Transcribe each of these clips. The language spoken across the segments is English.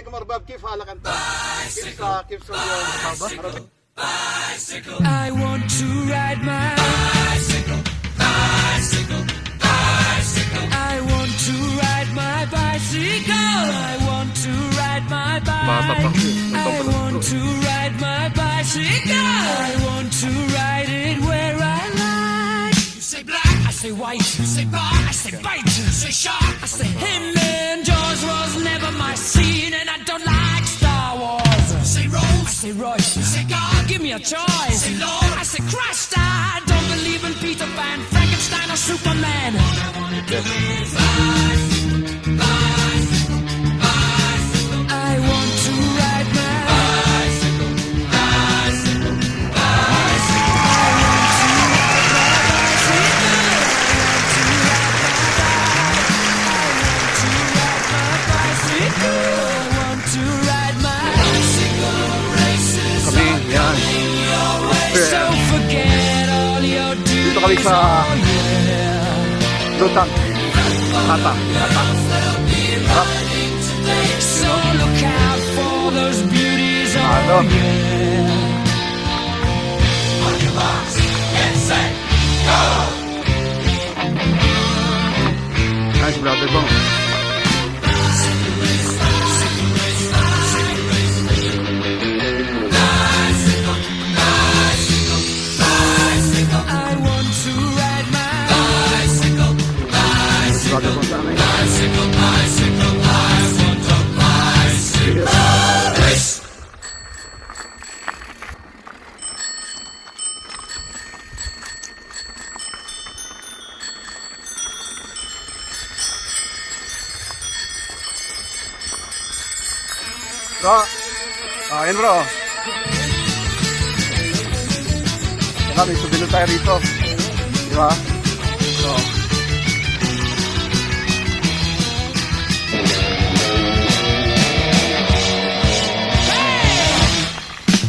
عليكم ارباب كيف حالك انت؟ كيف كيف سوريا؟ I want to ride my bicycle, bicycle, bicycle. I want to ride my bicycle. I want to ride my bike. I want to ride my bicycle. I want to ride it where I like. You say black, I say white. You say bar, I say bite. You say shark, I say him. And Jaws was Royce. Say God, give me a choice. Say Lord, I say Christ. I don't believe in Peter Pan, Frankenstein, or Superman. All I wanna do is ça. L'OTAN. Attends, attends. Ah. Ah, je Bro. Ah, yan bro. May tayo rito. Di ba? So,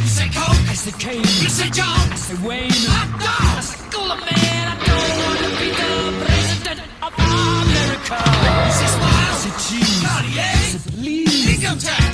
You say Coke, I say Kane. You say John, I say Wayne. Hot dog, I say Man. I don't want to be the president of America. I say Cheese. Cartier, I say. Income tax,